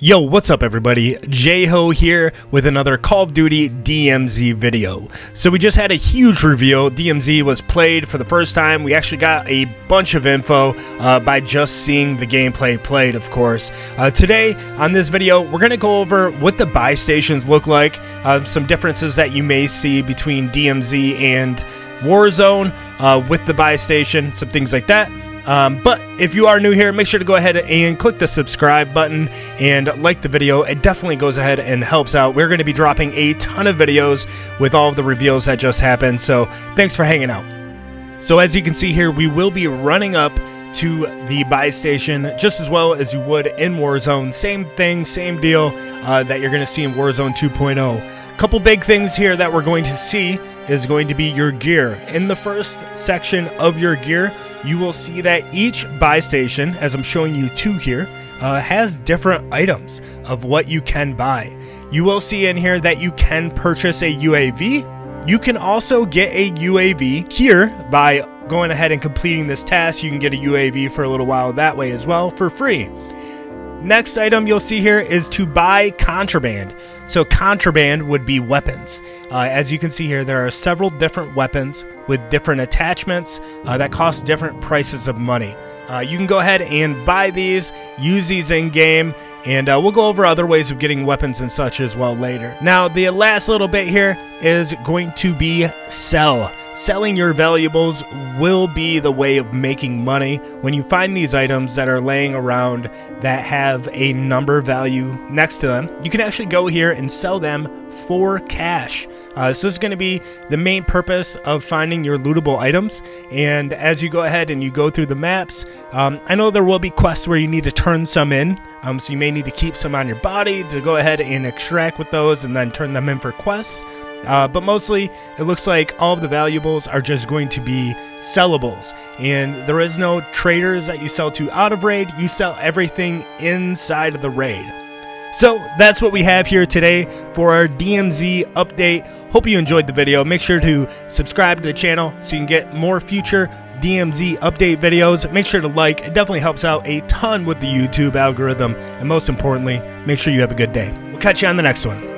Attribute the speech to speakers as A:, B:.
A: Yo, what's up everybody? J-Ho here with another Call of Duty DMZ video. So we just had a huge reveal. DMZ was played for the first time. We actually got a bunch of info uh, by just seeing the gameplay played, of course. Uh, today, on this video, we're going to go over what the buy stations look like, uh, some differences that you may see between DMZ and Warzone uh, with the buy station, some things like that. Um, but if you are new here, make sure to go ahead and click the subscribe button and like the video. It definitely goes ahead and helps out. We're going to be dropping a ton of videos with all of the reveals that just happened. So thanks for hanging out. So as you can see here, we will be running up to the buy station just as well as you would in Warzone. Same thing, same deal uh, that you're going to see in Warzone 2.0. Couple big things here that we're going to see is going to be your gear. In the first section of your gear, you will see that each buy station, as I'm showing you two here, uh, has different items of what you can buy. You will see in here that you can purchase a UAV. You can also get a UAV here by going ahead and completing this task. You can get a UAV for a little while that way as well for free. Next item you'll see here is to buy contraband. So contraband would be weapons. Uh, as you can see here, there are several different weapons with different attachments uh, that cost different prices of money. Uh, you can go ahead and buy these, use these in game, and uh, we'll go over other ways of getting weapons and such as well later. Now, the last little bit here is going to be sell. Selling your valuables will be the way of making money. When you find these items that are laying around that have a number value next to them, you can actually go here and sell them for cash. Uh, so this is going to be the main purpose of finding your lootable items. And as you go ahead and you go through the maps, um, I know there will be quests where you need to turn some in. Um, so you may need to keep some on your body to go ahead and extract with those and then turn them in for quests. Uh, but mostly, it looks like all of the valuables are just going to be sellables. And there is no traders that you sell to out of raid, you sell everything inside of the raid. So that's what we have here today for our DMZ update. Hope you enjoyed the video. Make sure to subscribe to the channel so you can get more future DMZ update videos. Make sure to like, it definitely helps out a ton with the YouTube algorithm. And most importantly, make sure you have a good day. We'll catch you on the next one.